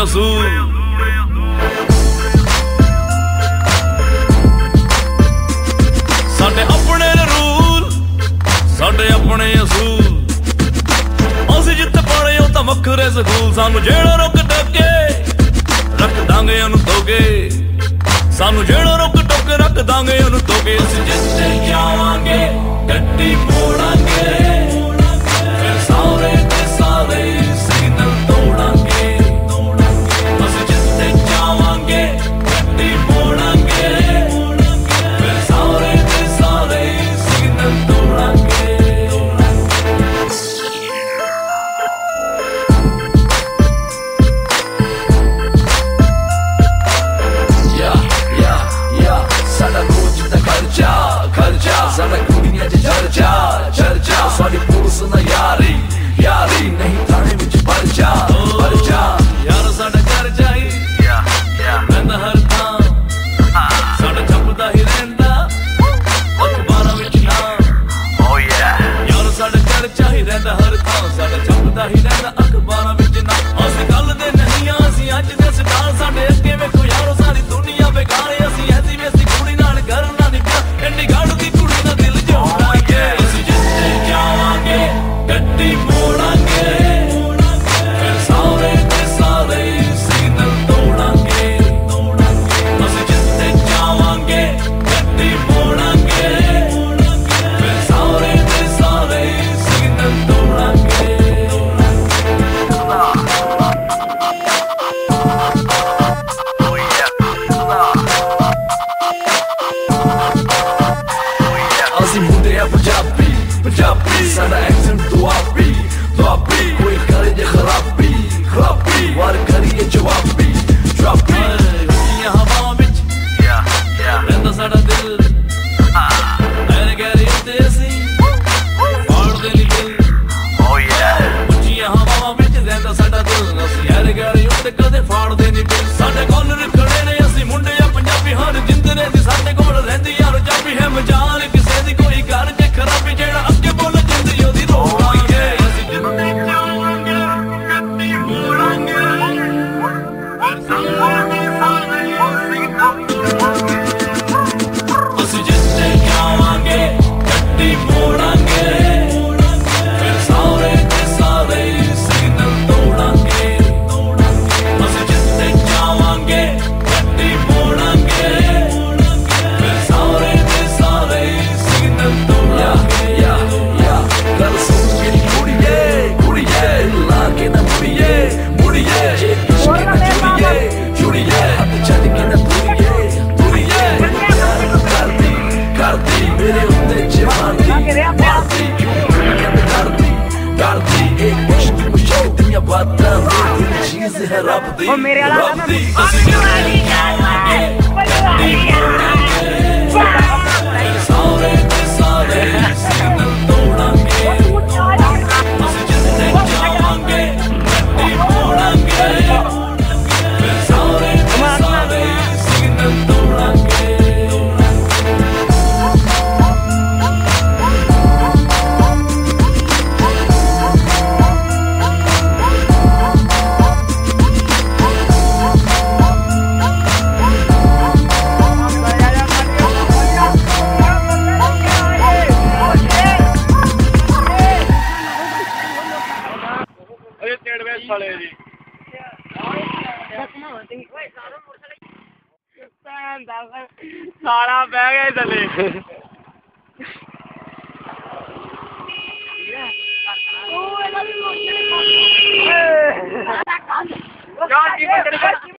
é azul. ਸਾਡੇ ਆਪਣੇ rule, ਸਾਡੇ ਆਪਣੇ ਅਸੂਲ। ਅਸੀਂ ਜਿੱਥੇ ਪੜੇ ਉਹ ਤਾਂ ਵੱਖਰੇ ਸਕੂਲ। ਸਾਨੂੰ ਜਿਹੜਾ ਰੁਕ ਡੱਕੇ ਰੱਖ ਦਾਂਗੇ ਉਹਨੂੰ ਦੋਗੇ। ਸਾਨੂੰ ਜਿਹੜਾ ਰੁਕ ਰਹਿੰਦਾ ਹਰ ਥਾਂ, ਸਾਡਾ ਛਪਦਾ ਹੀ ਰਹਿੰਦਾ ਅਖਬਾਰਾਂ ਵਿੱਚ ਨਾ। ਅਸੀਂ ਕੱਲ ਦੇ ਨਹੀਂ ਆ ਅਸੀਂ ਅੱਜ ਦੇ ਸਟਾਰ, ਸਾਡੇ ਅੱਗੇ ਵੇਖੋ ਯਾਰੋ, ਸਾਰੀ ਦੁਨੀਆ ਬੇਕਾਰ ਅਸੀਂ ਐਸੀ ਵੇ ਬੋਲਦੇ ਆ ਪੰਜਾਬੀ ਪੰਜਾਬੀ ਸਾਡਾ ਐਕਸ਼ਨ ਦੁਆਬੀ ਦੁਆਬੀ ਕੋਈ ਕਰੇ ਜੇ ਖਰਾਬੀ ਖਰਾਬੀ ਵਾਰ ਕਰੀਏ ਜਵਾਬੀ ਬਾਤਾਂ ਮੇਰੀ ਚੀਜ਼ ਹੈ ਰੱਬ ਦੀ ਉਹ ਮੇਰੇ ਵਾਲਾ ਰੱਬ ਦੀ ਅਸੀਂ ਸਾਰਾ ਬਹਿ ਗਿਆ ਥੱਲੇ ਓਏ ਲੱਗ ਲੋਕ ਚਲੇ ਕੰਮ ਕਰ ਕੰਮ ਯਾਰ ਕੀ ਕਰ